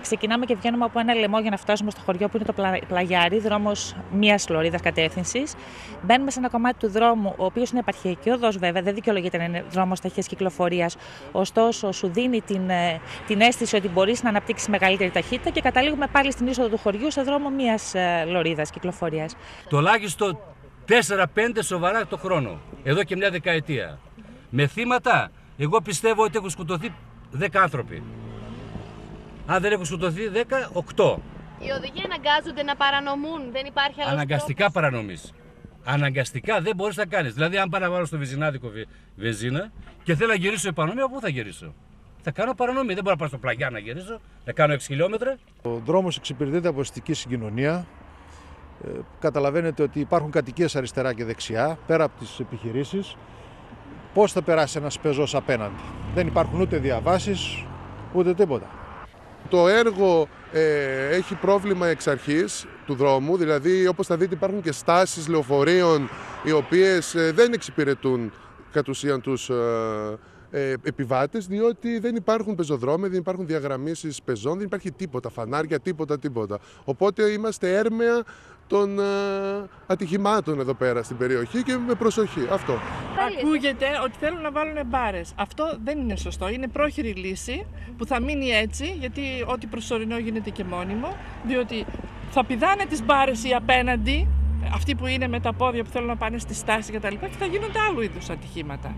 Ξεκινάμε και βγαίνουμε από ένα λαιμό για να φτάσουμε στο χωριό που είναι το Πλαγιάρι, δρόμος μία λωρίδας κατεύθυνσης. Μπαίνουμε σε ένα κομμάτι του δρόμου, ο οποίος είναι επαρχιακή οδό, βέβαια, δεν δικαιολογείται να είναι δρόμος ταχείας κυκλοφορίας. Ωστόσο, σου δίνει την, ε, την αίσθηση ότι μπορείς να αναπτύξεις μεγαλύτερη ταχύτητα και καταλήγουμε πάλι στην είσοδο του χωριού σε δρόμο μία ε, λωρίδας κυκλοφορίας. Τουλάχιστον 4-5 σοβαρά το χρόνο, εδώ και μια δεκαετία. Με θύματα, εγώ πιστεύω ότι έχουν σκοτωθεί 10 άνθρωποι. Αν δεν έχουν σκοτωθεί 10, 8. Οι οδηγοί αναγκάζονται να παρανομούν, δεν υπάρχει άλλος Αναγκαστικά παρανομείς. Αναγκαστικά δεν μπορείς να κάνεις. Δηλαδή, αν πάω να βάλω στο βενζινάδικο βενζίνα και θέλω να γυρίσω επανομία, πού θα γυρίσω; Θα κάνω παρανομία. Δεν μπορώ να πάω στο πλαγιά να γυρίσω, να κάνω 6 χιλιόμετρα. Ο δρόμος εξυπηρετείται από αστική συγκοινωνία. Ε, καταλαβαίνετε ότι υπάρχουν κατοικίες αριστερά και δεξιά, πέρα από τις επιχειρήσεις. Πώς θα περάσει ένας πεζός απέναντι; Δεν υπάρχουν ούτε διαβάσεις, ούτε τίποτα. Το έργο ε, έχει πρόβλημα εξ αρχής του δρόμου, δηλαδή όπως θα δείτε υπάρχουν και στάσεις λεωφορείων οι οποίες ε, δεν εξυπηρετούν κατ' ουσίαν τους ε, ε, επιβάτες διότι δεν υπάρχουν πεζοδρόμια, δεν υπάρχουν διαγραμμίσεις πεζών, δεν υπάρχει τίποτα, φανάρια, τίποτα, τίποτα. Οπότε είμαστε έρμεα των ε, ατυχημάτων εδώ πέρα στην περιοχή και με προσοχή. Αυτό. Ακούγεται ότι θέλουν να βάλουν μπάρες. Αυτό δεν είναι σωστό. Είναι πρόχειρη λύση που θα μείνει έτσι, γιατί ό,τι προσωρινό γίνεται και μόνιμο, διότι θα πηδάνε τις μπάρες οι απέναντι, αυτοί που είναι με τα πόδια που θέλουν να πάνε στη στάση κτλ. Και, και θα γίνονται άλλου είδους ατυχήματα.